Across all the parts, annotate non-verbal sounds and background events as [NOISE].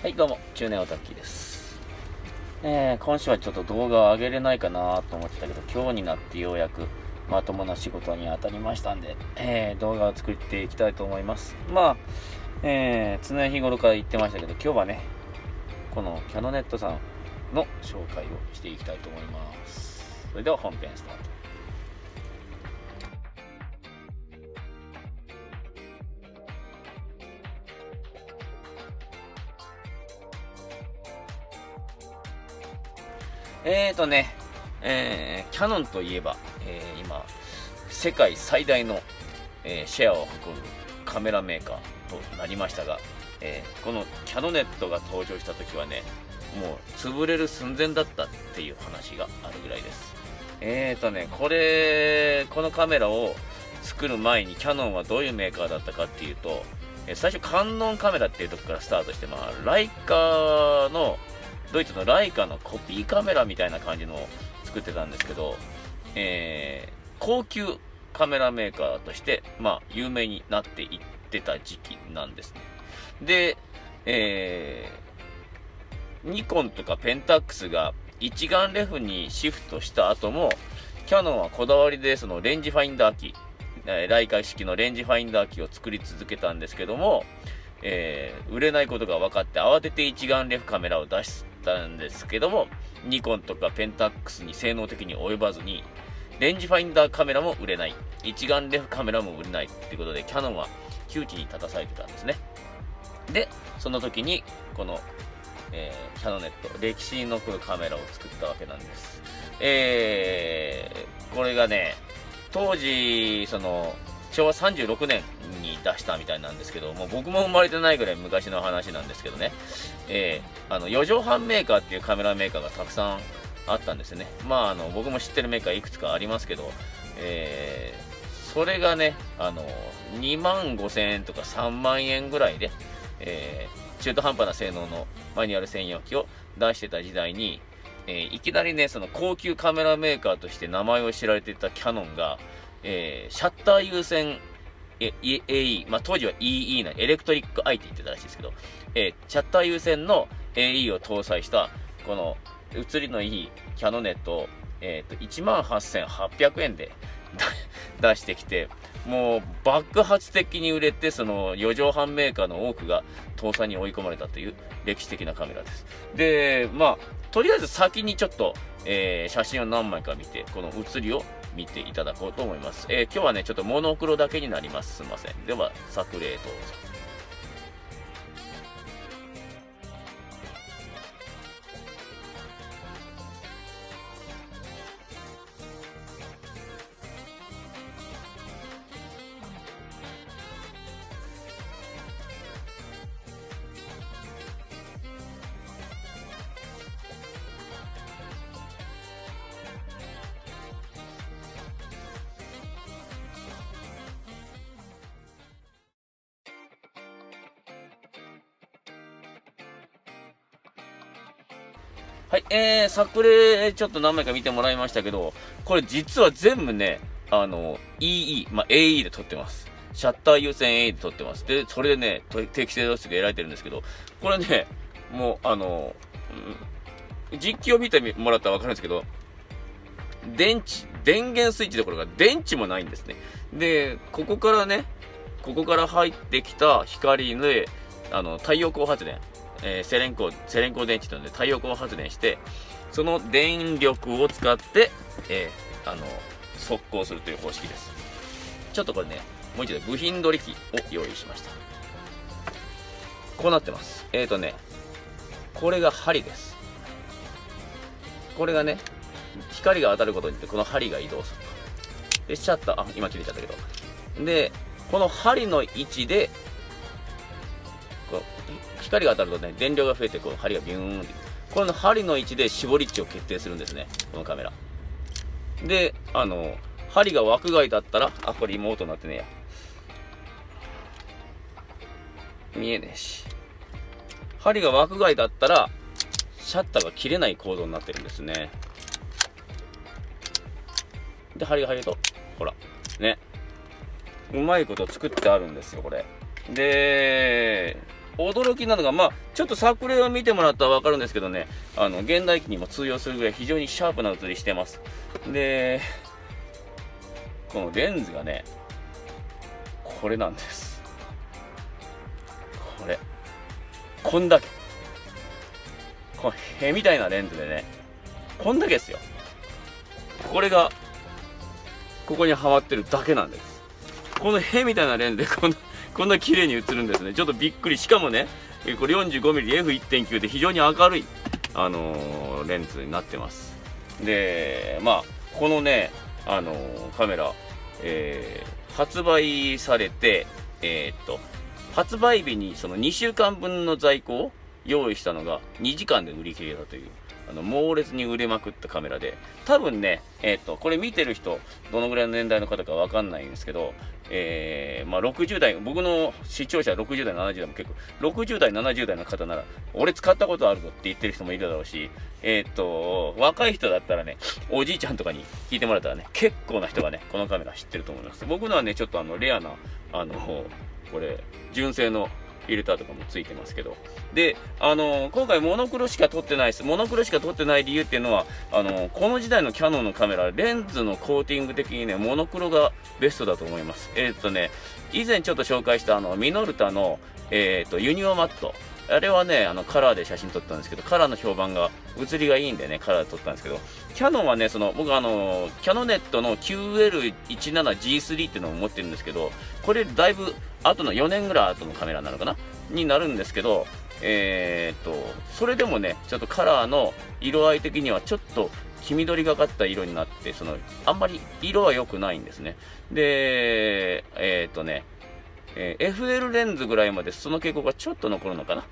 はい、どうも、中年オタッキーです。えー、今週はちょっと動画を上げれないかなと思ってたけど、今日になってようやくまともな仕事に当たりましたんで、えー、動画を作っていきたいと思います。まあ、えー、常日頃から言ってましたけど、今日はね、このキャノネットさんの紹介をしていきたいと思います。それでは本編スタート。えーとね、えーキャノンといえば、えー今、世界最大の、えーシェアを誇るカメラメーカーとなりましたが、えーこのキャノネットが登場した時はね、もう潰れる寸前だったっていう話があるぐらいです。えーとね、これ、このカメラを作る前にキャノンはどういうメーカーだったかっていうと、えー最初観音カメラっていうとこからスタートして、まあ、ライカーの、ドイツのライカのコピーカメラみたいな感じのを作ってたんですけど、えー高級カメラメーカーとして、まあ、有名になっていってた時期なんですね。で、えーニコンとかペンタックスが一眼レフにシフトした後も、キャノンはこだわりでそのレンジファインダー機、えライカ式のレンジファインダー機を作り続けたんですけども、えー売れないことが分かって慌てて一眼レフカメラを出したんですけども、ニコンとかペンタックスに性能的に及ばずに、レンジファインダーカメラも売れない、一眼レフカメラも売れないっていうことで、キャノンは窮地に立たされてたんですね。で、その時に、この、えーキャノネット、歴史に残るカメラを作ったわけなんです。えーこれがね、当時、その、昭和36年出したみたいなんですけど、もう僕も生まれてないぐらい昔の話なんですけどね、えーあの、4畳半メーカーっていうカメラメーカーがたくさんあったんですよね。まあ、あの、僕も知ってるメーカーいくつかありますけど、えーそれがね、あの、2万5千円とか3万円ぐらいで、えー中途半端な性能のマニュアル専用機を出してた時代に、えーいきなりね、その高級カメラメーカーとして名前を知られていたキャノンが、えーシャッター優先 AE、まあ、当時は EE なエレクトリックアイって言ってたらしいですけど、えーシャッター優先の AE を搭載した、この映りのいいキャノネットを、えーと18,800円で出出してきて、もう爆発的に売れて、その4畳半メーカーの多くが倒産に追い込まれたという歴史的なカメラです。で、まあ、とりあえず先にちょっと、えー写真を何枚か見て、この写りを見ていただこうと思います。えー今日はね、ちょっとモノクロだけになります。すいません。では、作例どうぞ。はい、えー、作例ちょっと何枚か見てもらいましたけど、これ実は全部ね、あの、EE、まあ、AE で撮ってます。シャッター優先 AE で撮ってます。で、それでね、適正度数が得られてるんですけど、これね、もう、あの、うん実機を見てもらったらわかるんですけど、電池、電源スイッチどころか電池もないんですね。で、ここからね、ここから入ってきた光で、あの、太陽光発電、えーセレン光、セレン光電池というので太陽光発電して、その電力を使って、えーあの、速攻するという方式です。ちょっとこれね、もう一度部品取り機を用意しました。こうなってます。えーとね、これが針です。これがね、光が当たることによってこの針が移動する。で、シャッター、あ、今切れちゃったけど。で、この針の位置で、光が当たるとね、電量が増えて、こう針がビューンって。この針の位置で絞り値を決定するんですね、このカメラ。で、あの、針が枠外だったら、あ、これ妹になってねえや。見えねえし。針が枠外だったら、シャッターが切れない構造になってるんですね。で、針が入ると、ほら、ね。うまいこと作ってあるんですよ、これ。で、驚きなのが、まあ、ちょっと作例を見てもらったら分かるんですけどね、あの、現代機にも通用するぐらい非常にシャープな写りしてます。で、このレンズがね、これなんです。これ。こんだけ。このへみたいなレンズでね、こんだけですよ。これが、ここにはまってるだけなんです。このへみたいなレンズでこんな、こんな綺麗に映るんですね。ちょっとびっくり。しかもね、これ 45mmF1.9 で非常に明るい、あのー、レンズになってます。で、まあ、このね、あのー、カメラ、えー、発売されて、えー、っと、発売日にその2週間分の在庫を用意したのが2時間で売り切れたという。あの猛烈に売れまくったカメラで、多分ね、えっ、ー、と、これ見てる人、どのぐらいの年代の方かわかんないんですけど、えー、まあ、60代、僕の視聴者60代、70代も結構、60代、70代の方なら、俺使ったことあるぞって言ってる人もいるだろうし、えっ、ー、と、若い人だったらね、おじいちゃんとかに聞いてもらったらね、結構な人がね、このカメラ知ってると思います。僕のはね、ちょっとあの、レアな、あの、これ、純正のィルターとかもついてますけど。で、あのー、今回モノクロしか撮ってないです。モノクロしか撮ってない理由っていうのは、あのー、この時代のキャノンのカメラ、レンズのコーティング的にね、モノクロがベストだと思います。えー、っとね、以前ちょっと紹介したあの、ミノルタの、えっと、ユニオマット。あれはね、あの、カラーで写真撮ったんですけど、カラーの評判が、写りがいいんでね、カラーで撮ったんですけど、キャノンはね、その、僕あの、キャノネットの QL17G3 っていうのを持ってるんですけど、これだいぶ後の4年ぐらい後のカメラなのかな？になるんですけど、えー、っと、それでもね、ちょっとカラーの色合い的にはちょっと黄緑がかった色になって、その、あんまり色は良くないんですね。で、えー、っとね、えー、FL レンズぐらいまでその傾向がちょっと残るのかな。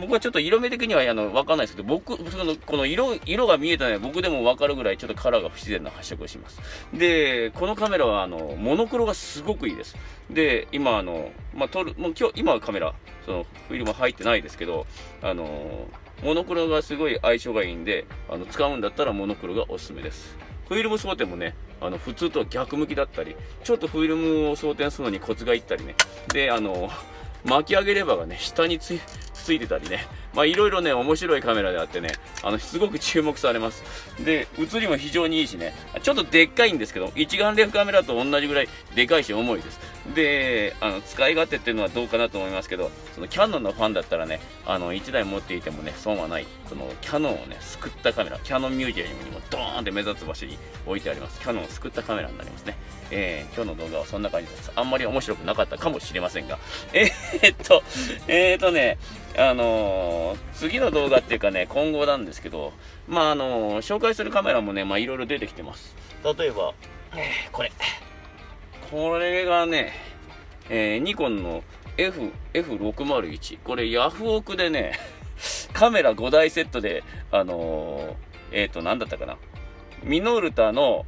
僕はちょっと色目的にはあのわかんないですけど、僕、そのこの色色が見えたのは僕でもわかるぐらいちょっとカラーが不自然な発色をします。で、このカメラはあのモノクロがすごくいいです。で、今あの、まあ、撮る、もう今日、今はカメラ、そのフィルム入ってないですけど、あの、モノクロがすごい相性がいいんで、あの使うんだったらモノクロがおすすめです。フィルム装填もね、あの、普通とは逆向きだったり、ちょっとフィルムを装填するのにコツがいったりね。で、あの、巻き上げレバーがね、下につついてたりね、まあいろいろね、面白いカメラであってね、あの、すごく注目されます。で、映りも非常にいいしね、ちょっとでっかいんですけど、一眼レフカメラと同じぐらいでかいし重いです。で、あの、使い勝手っていうのはどうかなと思いますけど、そのキャノンのファンだったらね、あの、1台持っていてもね、損はない、その、キャノンをね、救ったカメラ、キャノンミュージアムにもドーンって目立つ場所に置いてあります。キャノンを救ったカメラになりますね。えー、今日の動画はそんな感じです。あんまり面白くなかったかもしれませんが、えー、っと、えー、っとね、あのー、次の動画っていうかね、今後なんですけど、まあ、あのー、紹介するカメラもね、まあ、いろいろ出てきてます。例えば、えー、これ。これがね、えー、ニコンの F、F601。これヤフオクでね、[LAUGHS] カメラ5台セットで、あのー、えっ、ー、と、なんだったかな。ミノルタの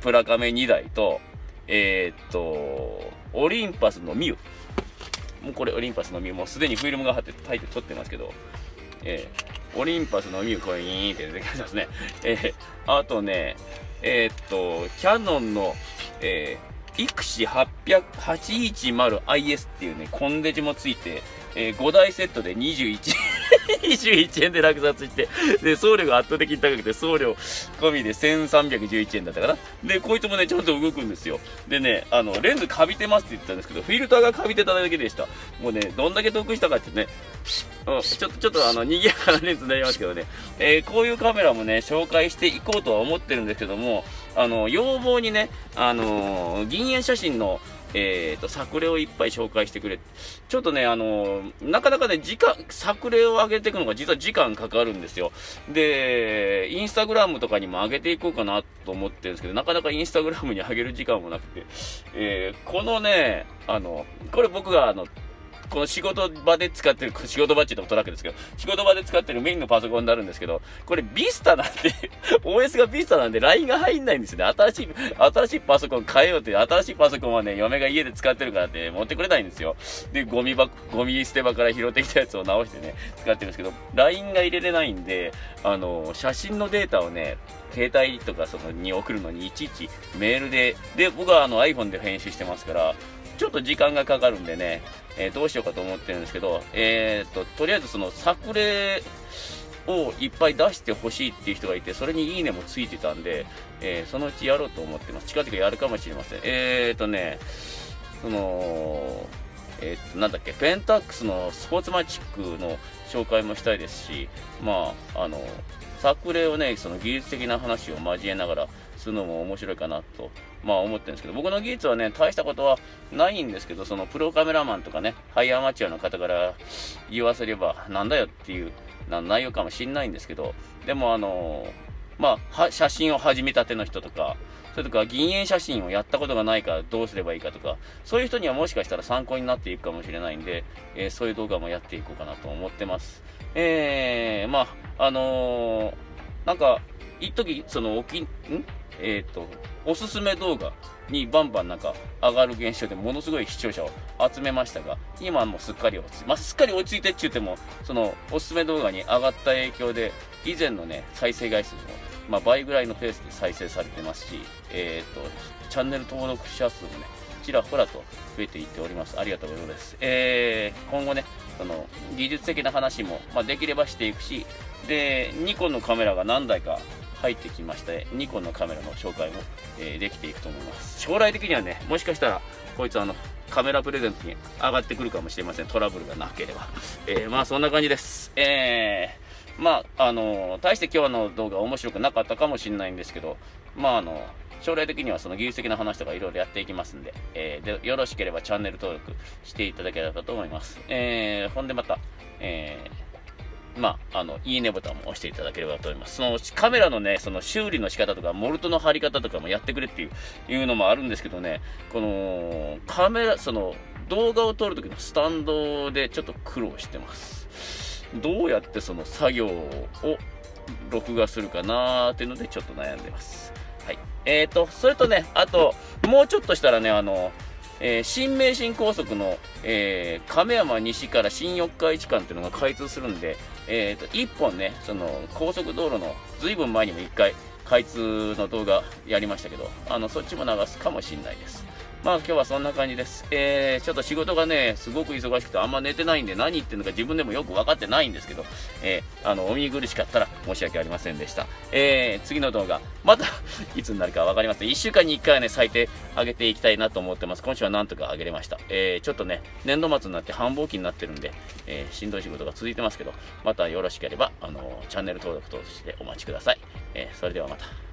プラカメ2台と、えっ、ー、と、オリンパスのミュ。もうこれオリンパスのミュ。もうすでにフィルムが貼って入って撮ってますけど、えー、オリンパスのミュ、これイーンって出てきますね。えー、あとね、えー、っと、キャノンの、えー、イクシ 810IS っていうね、コンデジもついて、えー、5台セットで21 21円で落札して、で、送料が圧倒的に高くて、送料込みで1311円だったかな。で、こいつもね、ちゃんと動くんですよ。でね、あの、レンズカビてますって言ってたんですけど、フィルターがカビてただけでした。もうね、どんだけ得したかってね、うん、ちょっと、ちょっとあの、賑やかなレンズになりますけどね、えー、こういうカメラもね、紹介していこうとは思ってるんですけども、あの、要望にね、あのー、銀塩写真の、えっ、ー、と、作例をいっぱい紹介してくれ。ちょっとね、あの、なかなかね、時間、作例を上げていくのが実は時間かかるんですよ。で、インスタグラムとかにも上げていこうかなと思ってるんですけど、なかなかインスタグラムに上げる時間もなくて、えー、このね、あの、これ僕があの、この仕事場で使ってる、仕事場って言うとトラックですけど、仕事場で使ってるメインのパソコンになるんですけど、これビスタなんで OS [LAUGHS] がビスタなんで LINE が入んないんですよね。新しい、新しいパソコン変えようって、新しいパソコンはね、嫁が家で使ってるからって持ってくれないんですよ。で、ゴミ箱、ゴミ捨て場から拾ってきたやつを直してね、使ってるんですけど、LINE が入れれないんで、あの、写真のデータをね、携帯とかそのに送るのにいちいちメールで、で、僕はあの iPhone で編集してますから、ちょっと時間がかかるんでね、えー、どうしようかと思ってるんですけど、えー、っと、とりあえずその作例をいっぱい出してほしいっていう人がいて、それにいいねもついてたんで、えー、そのうちやろうと思ってます。近々やるかもしれません。えー、っとね、その、えー、っと、なんだっけ、ペンタックスのスポーツマチックの紹介もしたいですし、まあ、あの、作例をね、その技術的な話を交えながらするのも面白いかなと、まあ思ってるんですけど、僕の技術はね、大したことはないんですけど、そのプロカメラマンとかね、ハイアマチュアの方から言わせれば、なんだよっていう内容かもしんないんですけど、でもあのまあ、写真を始めたての人とか、それとか銀塩写真をやったことがないからどうすればいいかとか、そういう人にはもしかしたら参考になっていくかもしれないんで、えー、そういう動画もやっていこうかなと思ってます。えー、まあ、あのー、なんか、一時その、おき、ん？えっ、ー、と、おすすめ動画にバンバンなんか上がる現象でものすごい視聴者を集めましたが、今はもうすっかり落ち着いて、まあ、すっかり落ち着いてって言っても、そのおすすめ動画に上がった影響で、以前のね、再生回数も、まあ、倍ぐらいのペースで再生されてますし、えっ、ー、と、チャンネル登録者数もね、ちらほらと増えていっております。ありがとうございます。えー、今後ね、その技術的な話も、まあ、できればしていくし、で、ニコンのカメラが何台か入ってきまして、ニコンのカメラの紹介も、えー、できていくと思います。将来的にはね、もしかしたら、こいつあの、カメラプレゼントに上がってくるかもしれません。トラブルがなければ。えー、まあそんな感じです。えー、まあ、あの、大して今日の動画面白くなかったかもしれないんですけど、まああの、将来的にはその技術的な話とかいろいろやっていきますんで、えー、で、よろしければチャンネル登録していただければと思います。えー、ほんでまた、えー、まあ、あの、いいねボタンも押していただければと思います。そのカメラのね、その修理の仕方とか、モルトの貼り方とかもやってくれっていういうのもあるんですけどね、このカメラ、その動画を撮るときのスタンドでちょっと苦労してます。どうやってその作業を録画するかなーっていうのでちょっと悩んでます。はい。えーと、それとね、あと、もうちょっとしたらね、あの、えー、新名神高速の、えー、亀山西から新四日市間っていうのが開通するんで、えーと、1本ね、その高速道路のずいぶん前にも1回開通の動画やりましたけど、あの、そっちも流すかもしんないです。まあ今日はそんな感じです。えー、ちょっと仕事がね、すごく忙しくてあんま寝てないんで何言ってるのか自分でもよく分かってないんですけど、えー、あの、お見苦しかったら申し訳ありませんでした。えー、次の動画、また [LAUGHS] いつになるか分かりません。1週間に1回はね、最低上げていきたいなと思ってます。今週はなんとか上げれました。えー、ちょっとね、年度末になって繁忙期になってるんで、えー、しんどい仕事が続いてますけど、またよろしければ、あの、チャンネル登録としてお待ちください。えー、それではまた。